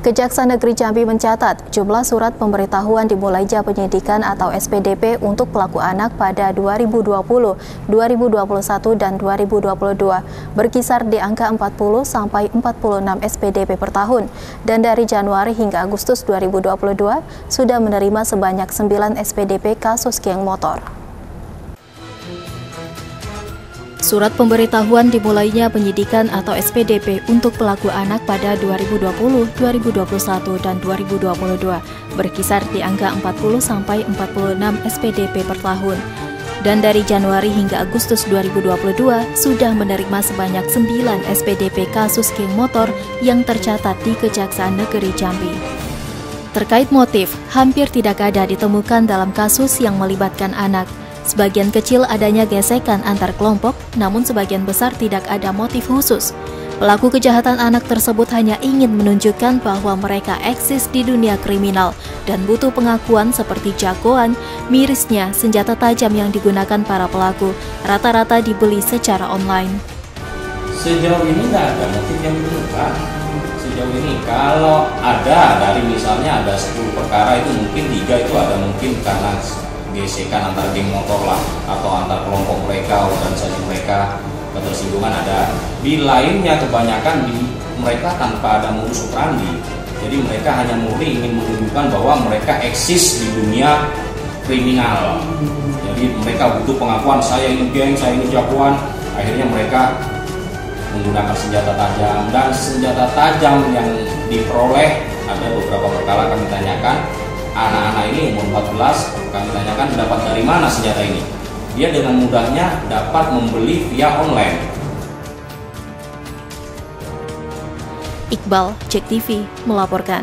Kejaksaan Negeri Jambi mencatat jumlah surat pemberitahuan dimulainya penyidikan atau SPDP untuk pelaku anak pada 2020, 2021, dan 2022 berkisar di angka 40 sampai 46 SPDP per tahun. Dan dari Januari hingga Agustus 2022 sudah menerima sebanyak 9 SPDP kasus geng motor. Surat pemberitahuan dimulainya penyidikan atau SPDP untuk pelaku anak pada 2020, 2021, dan 2022 berkisar di angka 40 sampai 46 SPDP per tahun. Dan dari Januari hingga Agustus 2022 sudah menerima sebanyak 9 SPDP kasus geng motor yang tercatat di Kejaksaan Negeri Jambi. Terkait motif, hampir tidak ada ditemukan dalam kasus yang melibatkan anak. Sebagian kecil adanya gesekan antar kelompok, namun sebagian besar tidak ada motif khusus. Pelaku kejahatan anak tersebut hanya ingin menunjukkan bahwa mereka eksis di dunia kriminal dan butuh pengakuan seperti jagoan, mirisnya senjata tajam yang digunakan para pelaku rata-rata dibeli secara online. Sejauh ini tidak ada motif yang ditemukan. Sejauh ini kalau ada dari misalnya ada 10 perkara itu mungkin tiga itu ada mungkin karena gesekan antar geng motor lah atau antar kelompok mereka organisasi mereka ketersinggungan ada. Di lainnya kebanyakan di mereka tanpa ada modus operandi. Jadi mereka hanya murni ingin menunjukkan bahwa mereka eksis di dunia kriminal. Jadi mereka butuh pengakuan saya ini geng saya ini jagoan. Akhirnya mereka menggunakan senjata tajam. Dan senjata tajam yang diperoleh ada beberapa perkara kami tanyakan anak-anak ini umur 14 kami tanyakan dapat dari mana senjata ini dia dengan mudahnya dapat membeli via online Iqbal, Cek TV, melaporkan.